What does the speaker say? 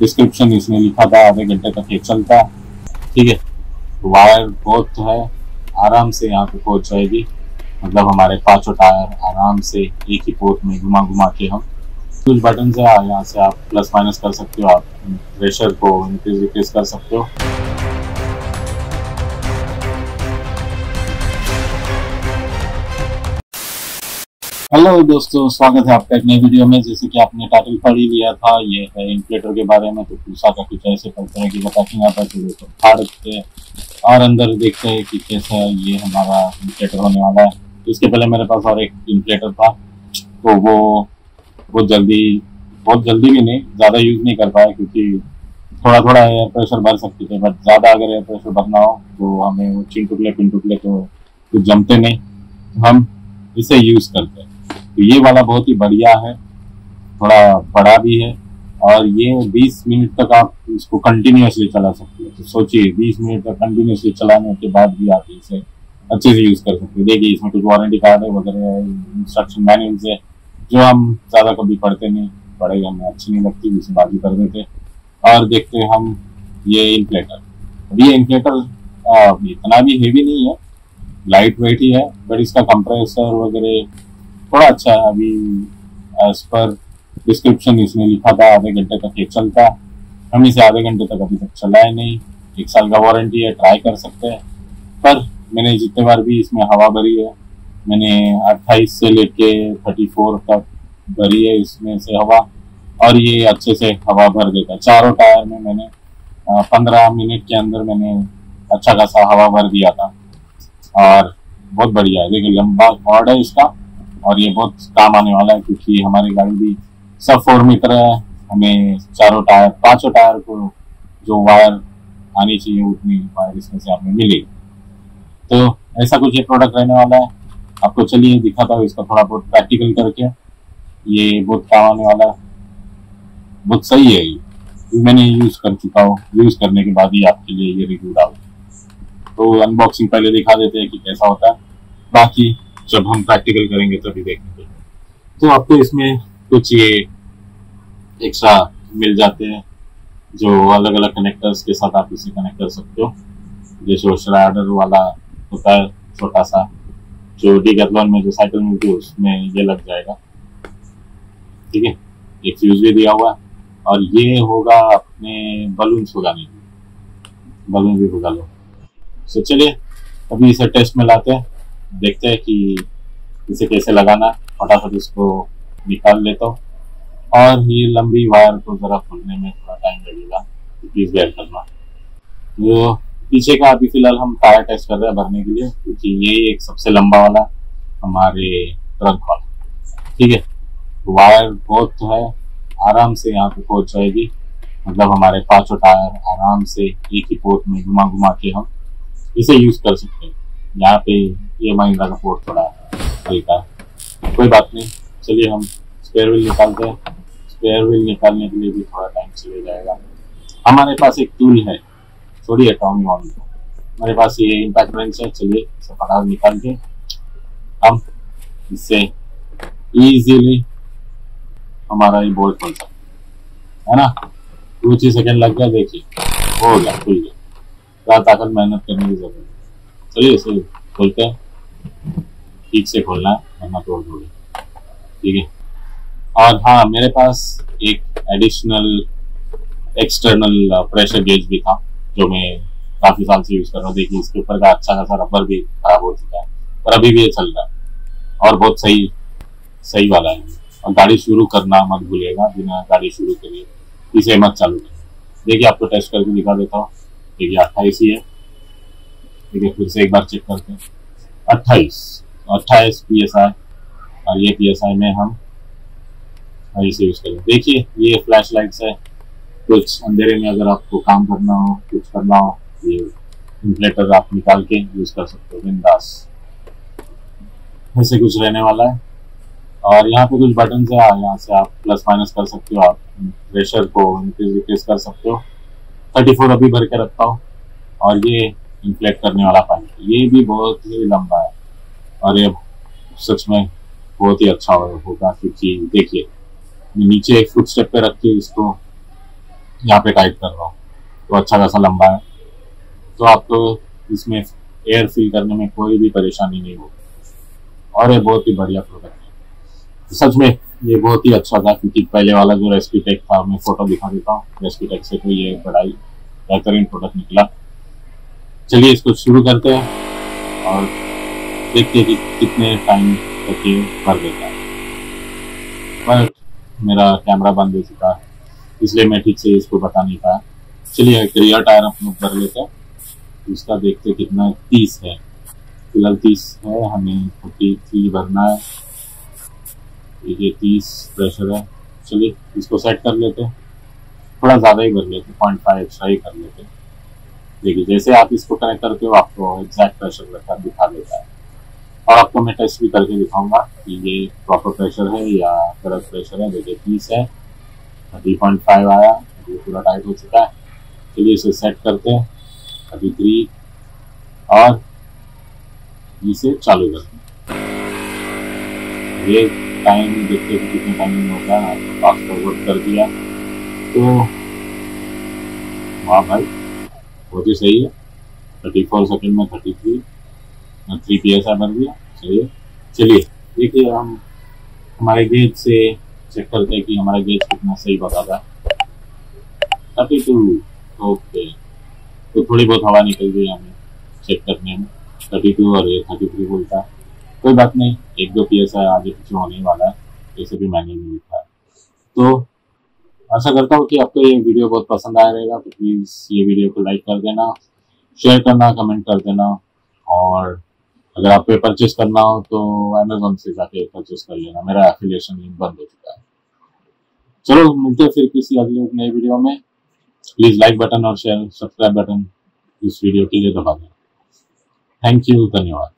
Description इसमें लिखा था, आधे घंटे तक ये चलता। ठीक है? वायर बहुत है, आराम से यहाँ पे पहुँच जाएगी। मतलब हमारे पाँचों टायर आराम से एक ही पोर्ट में घुमा घुमा के हम कुछ बटन से यहाँ से आप प्लस माइनस कर सकते हो, आप प्रेशर को इंक्रीज डिक्रीज कर सकते हो। हेलो दोस्तों, स्वागत है आपका एक नई वीडियो में। जैसे कि आपने टाइटल पढ़ ही लिया था, ये है इन्फ्लेटर के बारे में। तो पूछा का कुछ ऐसे पढ़ते हैं कि बताती आता है तो तो फाड़ के और अंदर देखते हैं कि कैसा ये हमारा इन्फ्लेटर होने वाला है। तो इसके पहले मेरे पास और एक इन्फ्लेटर था तो वो बहुत जल्दी बहुत जल्दी भी नहीं, ज़्यादा यूज़ नहीं कर पाया, क्योंकि थोड़ा थोड़ा एयर प्रेशर भर सकते थे बट ज़्यादा अगर एयर प्रेशर भरना हो तो हमें वो चिन टुकले पिन टुकले तो कुछ जमते नहीं। हम इसे यूज़ करते हैं। तो ये वाला बहुत ही बढ़िया है, थोड़ा बड़ा भी है, और ये 20 मिनट तक आप इसको कंटिन्यूसली चला सकते हो। तो सोचिए 20 मिनट तक कंटिन्यूसली चलाने के बाद भी आप इसे अच्छे से यूज़ कर सकते हो। देखिए, इसमें कुछ वारंटी कार्ड है, वगैरह इंस्ट्रक्शन मैनुअल है, जो हम ज़्यादा कभी पढ़ते नहीं पढ़ेगा हमें अच्छी नहीं लगती जिसे बाजी कर देते और देखते हैं हम ये इन्फ्लेटर अब ये इन्फ्लेटर इतना भी हेवी नहीं है लाइट वेट ही है बट इसका कंप्रेसर वगैरह थोड़ा अच्छा है। अभी एज पर डिस्क्रिप्शन इसमें लिखा था आधे घंटे तक ये चलता हम इसे आधे घंटे तक अभी तक चलाए नहीं। एक साल का वारंटी है ट्राई कर सकते हैं। पर मैंने जितने बार भी इसमें हवा भरी है, मैंने 28 से लेके 34 तक भरी है इसमें से हवा। और ये अच्छे से हवा भर देता है। चारों टायर में मैंने पंद्रह मिनट के अंदर मैंने अच्छा खासा हवा भर दिया था। और बहुत बढ़िया है। देखिए, लंबा कॉर्ड है इसका। और ये बहुत काम आने वाला है क्योंकि हमारी गाड़ी भी सब फोर मीटर है। हमें चारों टायर, पाँचों टायर को जो वायर आनी चाहिए उतनी वायर इसमें से हमें मिली। तो ऐसा कुछ एक प्रोडक्ट रहने वाला है। आपको चलिए दिखाता हूँ इसका थोड़ा बहुत प्रैक्टिकल करके। ये बहुत काम आने वाला है। बहुत सही है ये। मैंने यूज़ कर चुका हूँ। यूज़ करने के बाद ही आपके लिए ये रिव्यू डाल। तो अनबॉक्सिंग पहले दिखा देते हैं कि कैसा होता है। बाकी जब हम प्रैक्टिकल करेंगे तभी देखेंगे। तो आपको इसमें कुछ ये एक्स्ट्रा मिल जाते हैं, जो अलग अलग कनेक्टर्स के साथ आप इसे कनेक्ट कर सकते हो। जैसे श्राइडर वाला होता है छोटा सा जो डिगेथलॉन में, जो साइकिल मिलती है उसमें ये लग जाएगा। ठीक है? एक फ्यूज भी दिया हुआ है। और ये होगा अपने बलून उगाने के बलून भी उगा लो। तो चलिए, अभी इसे टेस्ट में लाते हैं। देखते हैं कि इसे कैसे लगाना, फटाफट इसको निकाल लेता हूँ। और ये लंबी वायर को जरा खोलने में थोड़ा टाइम लगेगा प्लीज़ बेयर करना। तो पीछे का अभी फ़िलहाल हम टायर टेस्ट कर रहे हैं भरने के लिए, क्योंकि ये एक सबसे लंबा वाला हमारे ट्रक वाला। ठीक है? वायर बहुत तो है, आराम से यहाँ पे पहुँच जाएगी। मतलब हमारे पाँचों टायर आराम से एक ही पोर्ट में घुमा घुमा के हम इसे यूज़ कर सकते हैं। यहाँ पे ये महिंद्रा का पोर्ट थोड़ा हल्का कोई बात नहीं, चलिए हम स्पेयर व्हील निकालते हैं। स्पेयर व्हील निकालने के लिए भी थोड़ा टाइम चले जाएगा। हमारे पास एक टूल है, थोड़ी टॉमी ऑन हमारे पास ये इम्पैक्ट रेंच है, चलिए इसे फटाफट निकाल के हम इससे इजीली हमारा ये बोल्ट खोल सकते है। ना? कुछ ही सेकेंड लग गया, देखिए, हो गया खुल गया ज़्यादा ताकत मेहनत करने की ज़रूरत चलिए इसे खोलते हैं। ठीक से खोलना है, वरना तोड़ दोगे। ठीक है। और हाँ मेरे पास एक एडिशनल एक्सटर्नल प्रेशर गेज भी था, जो मैं काफ़ी साल से यूज़ कर रहा हूँ। देखिए, इसके ऊपर का अच्छा खासा रबर भी खराब हो चुका है, पर अभी भी ये चल रहा है। और बहुत सही सही वाला है। और गाड़ी शुरू करना मत भूलिएगा, बिना गाड़ी शुरू करिए इसे मत चालू करिए। देखिए, आपको टेस्ट करके दिखा देता हूँ। देखिए अट्ठाईस ही है। ठीक है, फिर से एक बार चेक करते हैं। अट्ठाईस। अट्ठाईस पी एस आई और ये पी एस आई में हम इसे यूज़ करें देखिए, ये फ्लैश लाइट्स है। कुछ अंधेरे में अगर आपको काम करना हो, कुछ करना हो, ये इन्फ्लेटर आप निकाल के यूज़ कर सकते हो, बिंदास। ऐसे कुछ रहने वाला है। और यहाँ पे कुछ बटन है। यहाँ से आप प्लस माइनस कर सकते हो। आप प्रेशर को इंक्रीज डिक्रीज कर सकते हो। थर्टी फोर अभी भर के रखता हूँ। और ये इन्फ्लेट करने वाला पाइप ये भी बहुत ही लंबा है। और ये सच में बहुत ही अच्छा होगा, क्योंकि देखिए नीचे एक फुट स्टेप पे रख के इसको यहाँ पे टाइट कर रहा हूँ। तो अच्छा खासा लंबा है। तो आपको इसमें एयर फिल करने में कोई भी परेशानी नहीं होगी। और ये बहुत ही बढ़िया प्रोडक्ट है। सच में ये बहुत ही अच्छा था, क्योंकि पहले वाला जो रेस्पी टेक था, मैं फ़ोटो दिखा देता हूँ। रेस्पी टेक से तो ये बड़ा ही बेहतरीन प्रोडक्ट निकला। चलिए इसको शुरू करते हैं और देखते हैं कि कितने टाइम तक ये भर देता है। बट मेरा कैमरा बंद हो चुका है, इसलिए मैं ठीक से इसको बता नहीं पाया। चलिए रियर टायर लोग भर लेते हैं। इसका देखते कितना तीस है। फ़िलहाल तीस है, हमें फोर्टी थ्री भरना है। ये तीस प्रेशर है। चलिए इसको सेट कर लेते हैं। थोड़ा ज़्यादा ही भर लेते पॉइंट फाइव एक्स्ट्रा ही कर लेते देखिए, जैसे आप इसको कनेक्ट करते हो आपको एग्जैक्ट प्रेशर लगता दिखा देता है। और आपको मैं टेस्ट भी करके दिखाऊँगा कि ये प्रॉपर प्रेशर है या गलत प्रेशर है। देखिए, तीस है थर्टी पॉइंट फाइव आया ये पूरा टाइट हो चुका है। चलिए इसे सेट करते हैं। थर्टी थ्री और इसे चालू करते हैं। ये टाइम देखते हैं कितने टाइमिंग होता है। आपको फास्ट फॉरवर्ड कर दिया। तो वाह भाई बहुत ही सही है। थर्टी फोर सेकेंड में thirty three three P S भर दिया चलिए चलिए, देखिए, हम हमारे गेज से चेक करते हैं कि हमारा गेज कितना सही बता था थर्टी टू ओके तो थोड़ी बहुत हवा निकल गई हमें चेक करने में। थर्टी टू और ये थर्टी थ्री बोलता है। कोई बात नहीं, एक दो पी एस आई आगे पीछे होने वाला है जैसे भी मैंने नहीं लिखा है। तो आशा करता हूँ कि आपको ये वीडियो बहुत पसंद आया रहेगा तो प्लीज़ ये वीडियो को लाइक कर देना शेयर करना कमेंट कर देना, और अगर आपको परचेस करना हो तो अमेजोन से जाके परचेस कर लेना, मेरा एफिलिएशन लिंक बंद हो चुका है। चलो, मिलते हैं फिर किसी अगले नए वीडियो में। प्लीज़ लाइक बटन और शेयर सब्सक्राइब बटन इस वीडियो के लिए दबा दें थैंक यू धन्यवाद।